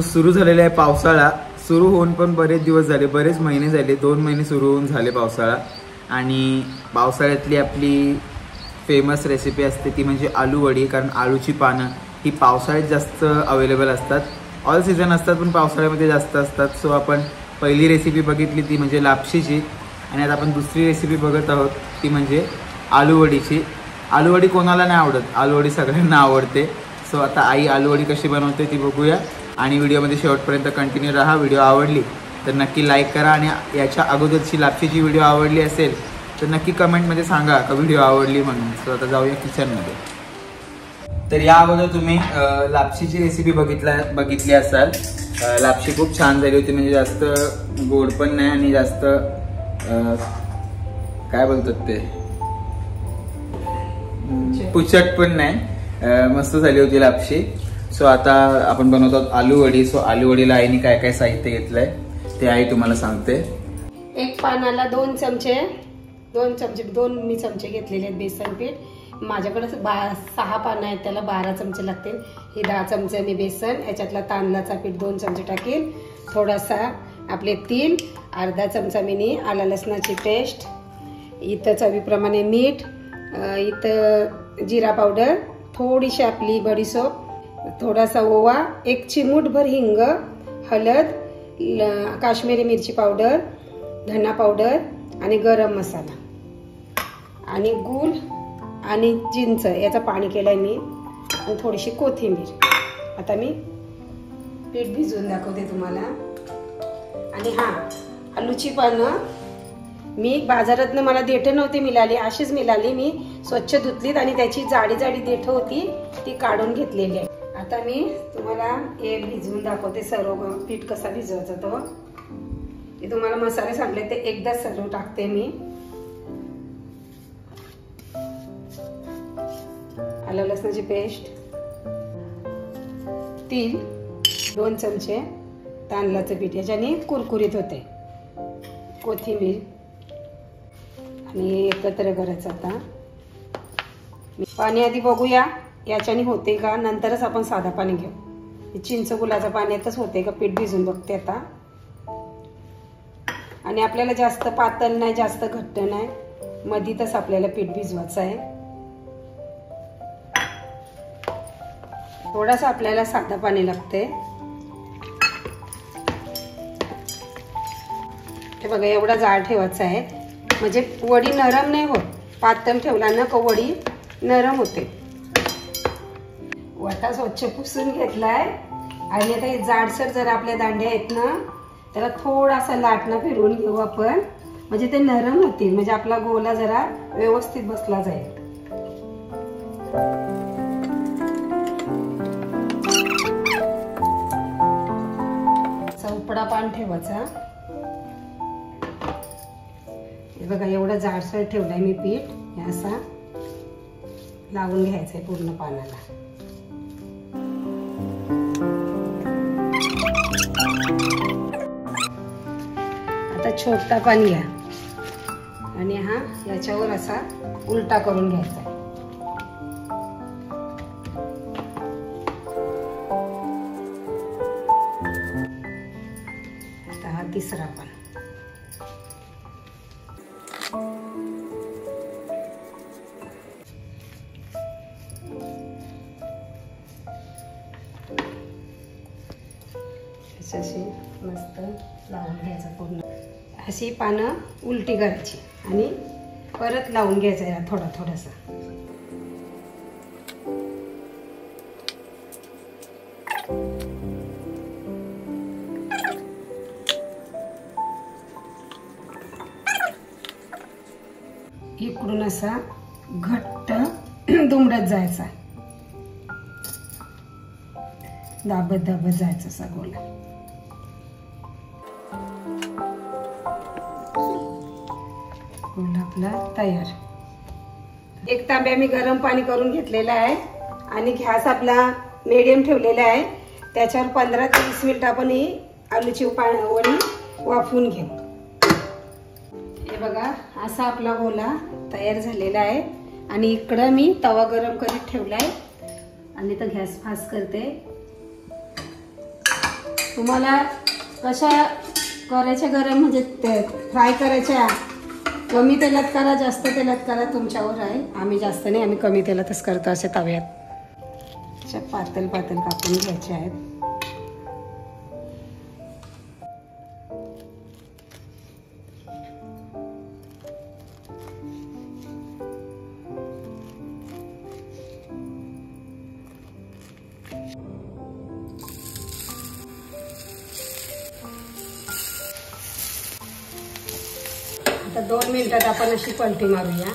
So सुरू झालेला आहे पावसाळा सुरू होऊन पण बरेच दिवस झाले बरेच महिने झाले दोन महिने सुरू होऊन झाले पावसाळा. आणि पावसाळ्यातली आपली फेमस रेसिपी असते ती म्हणजे आलू वडी कारण आलूची पानं ही पावसाळ्यात जास्त अवेलेबल असतात. ऑल सीझन असतात पण पावसाळ्यामध्ये जास्त असतात. सो आपण पहिली रेसिपी बघितली ती म्हणजे लापशीची. आणि आता आपण दुसरी रेसिपी बघत आहोत ती म्हणजे आलूवडीची आलूवडी कोणाला नाही आवडत? आलूवडी सगळ्यांना आवडते. सो आता आई आलूवडी कशी बनवते ती बघूया. आणि व्हिडिओमध्ये शेवटपर्यंत कंटिन्यू राहा. व्हिडिओ आवडली तर नक्की लाईक करा आणि याच्या अगोदरची लापशीची व्हिडिओ आवडली असेल तर नक्की कमेंटमध्ये सांगा का व्हिडिओ आवडली म्हणून. सो आता जाऊया किचनमध्ये तर या अगोदर तुम्ही लापशीची रेसिपी बघितला बघितली असाल लापशी खूप छान झाली होती म्हणजे जास्त गोड पण नाही आणि जास्त काय बोलतात ते? पुचट. पण नाही. मस्त झाली होती लापशी सो आता आपण बनवतो आलू वडी. सो आलू वडीला आईने काय काय साहित्य घेतलंय ते आई तुम्हाला सांगते. एक पानाला दोन चमचे दोन चमचे दोन मी चमचे घेतलेले आहेत बेसन पीठ. माझ्याकडे बा सहा पानं आहेत त्याला बारा चमचे लागतील. हे दहा चमचे मी बेसन याच्यातला तांदळाचा पीठ दोन चमचे टाकेल थोडासा आपले तीन अर्धा चमचा मिनी आला लसणाची पेस्ट इथं चवीप्रमाणे मीठ इथं जिरा पावडर थोडीशी आपली बडीसोप थोडासा ओवा एक चिमूटभर हिंग हळद ल- काश्मीरी मिरची पावडर धना पावडर आणि गरम मसाला. आणि गूळ आणि चिंच याचं पाणी केलंय मी. आणि थोडीशी कोथिंबीर. आता मी पीठ भिजवून दाखवते तुम्हाला. आणि हां आलूची पानं मी बाजारातनं मला देठं नव्हती मिळाली अशीच मिळाली मी. स्वच्छ धुतलीत आणि त्याची जाडी जाडी देठं होती ती काढून घेतलेली आहे. आता मी तुम्हाला हे भिजवून दाखवते सर्व पीठ कसा भिजवायचा तो. ते तुम्हाला मसाले सांगले ते एकदा सर्व टाकते मी. आलं लसणाची पेस्ट. तीन दोन चमचे तांदळाचं पीठ याच्याने कुरकुरीत होते. कोथिंबीर आणि एकत्र करायचं आता. पाणी आधी बघूया. याच्याने होते का? नंतरच आपण साधं पाणी घेऊ. चिंच गुलाचं पाण्यातच होते का? पीठ भिजून बघते आता. आणि आपल्याला जास्त पातळ नाही जास्त घट्ट नाही. मधीतच आपल्याला पीठ भिजवायचं आहे. थोडासा आपल्याला साधं पाणी लागते हे बघा एवढा जाड ठेवायचा आहे. म्हणजे वडी नरम नाही होत. पातळ ठेवला ना का वडी नरम होते. आता स्वच्छ पुसून घेतलाय. आणि आता हे जाडसर जर आपल्या दांड्या आहेत ना त्याला थोडासा लाटणं फिरवून घेऊ आपण. म्हणजे ते नरम होतील. म्हणजे आपला गोला जरा व्यवस्थित बसला जाईल. चौपडा पान ठेवायचा. हे बघा एवढं जाडसर ठेवलंय मी पीठ. हे असा लावून घ्यायचंय पूर्ण पानाला. छोटा पण घ्या. आणि हा याच्यावर असा उलटा करून घ्यायचा. आता हा तिसरा पण मस्त लावून घ्यायचं पूर्ण. अशी पानं उलटी करायची आणि परत लावून घ्यायचं याला थोडा थोडासा. इकडून असा घट्ट दुमडत जायचा. दाबत दाबत जायचं असा गोला आपला तयार. एक तांब्या मी गरम पाणी करून घेतलेला आहे आणि घॅस आपला मिडियम ठेवलेला आहे. त्याच्यावर पंधरा ते वीस मिनिट आपण ही आलूची वडी वाफवून घेऊ. हे बघा असा आपला गोला तयार झालेला आहे. आणि इकडं मी तवा गरम करीत आहे. आणि तर गॅस फास्ट करते. तुम्हाला कशा करायच्या गरम? म्हणजे ते फ्राय करायच्या कमी तेलात करा जास्त तेलात करा तुमच्यावर आहे. आम्ही जास्त नाही आम्ही कमी तेलातच करतो असे तव्यात. अशा पातळ पातळ कापून घ्यायचे आहेत. आता दोन मिनिटात आपण अशी पलटी मारूया.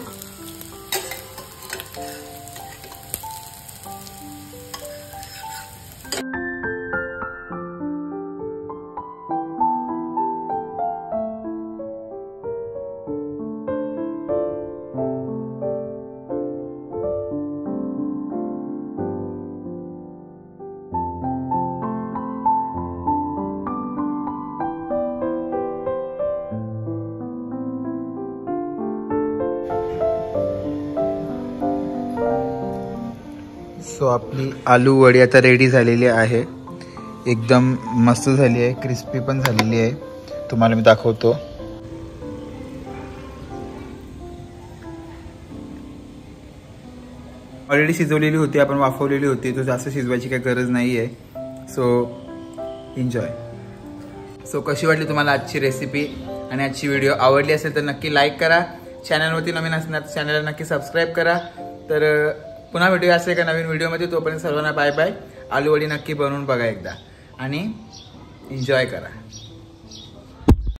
सो आपली आलू वडी आता रेडी झालेली आहे. एकदम मस्त झाली आहे क्रिस्पी पण झालेली आहे. तुम्हाला मी दाखवतो. ऑलरेडी शिजवलेली होती आपण वाफवलेली होती तो जास्त शिजवायची काही गरज नाही आहे सो एन्जॉय सो कशी वाटली तुम्हाला आजची रेसिपी आणि आजची व्हिडिओ आवडली असेल तर नक्की लाईक करा. चॅनलवरती नवीन असणार चॅनलला नक्की सबस्क्राईब करा. तर पुन्हा व्हिडिओ असं एका नवीन व्हिडिओमध्ये. तोपर्यंत सर्वांना बाय बाय. आलूवडी नक्की बनवून बघा एकदा. आणि एन्जॉय करा.